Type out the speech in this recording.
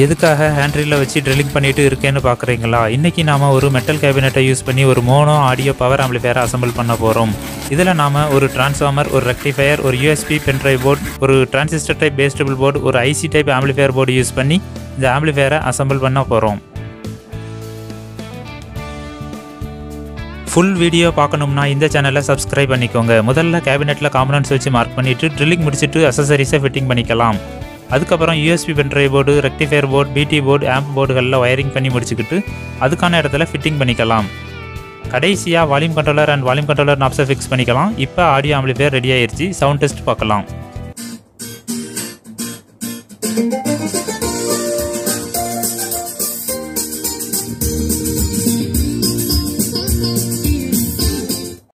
எதுக்காக ஹேண்ட்ரில் வச்சு ட்ரில்லிங் பண்ணிட்டு இருக்கேன்னு பார்க்குறீங்களா இன்றைக்கி நாம் ஒரு மெட்டல் கேபினெட்டை யூஸ் பண்ணி ஒரு மோனோ ஆடியோ பவர் ஆம்பிளிஃபையரை அசம்பிள் பண்ண போகிறோம் இதில் நாம் ஒரு டிரான்ஸ்ஃபார்மர் ஒரு ரெக்டிஃபையர் ஒரு யூஎஸ்பி பென்ட்ரைவ் போர்டு ஒரு டிரான்சிஸ்டர் டைப் பேஸ்டபிள் போர்டு ஒரு IC type amplifier board use பண்ணி இந்த ஆம்பிளிஃபையரை அசம்பிள் பண்ண போகிறோம் ஃபுல் வீடியோ பார்க்கணும்னா இந்த சேனலை சப்ஸ்கிரைப் பண்ணிக்கோங்க. முதல்ல கேபினெட்டில் காம்பனன்ஸ் வச்சு மார்க் பண்ணிவிட்டு ட்ரில்லிங் முடிச்சுட்டு அசசரிஸை ஃபிட்டிங் பண்ணிக்கலாம். அதுக்கப்புறம் USB pendrive board rectifier board BT board amp போர்டுகளில் wiring பண்ணி முடிச்சுக்கிட்டு அதுக்கான இடத்துல ஃபிட்டிங் பண்ணிக்கலாம். கடைசியாக volume controller and volume controller நாப்ஸை fix பண்ணிக்கலாம். இப்போ ஆடியோ ஆம்பிளிஃபையர் ரெடி ஆயிடுச்சு சவுண்ட் டெஸ்ட் பார்க்கலாம்.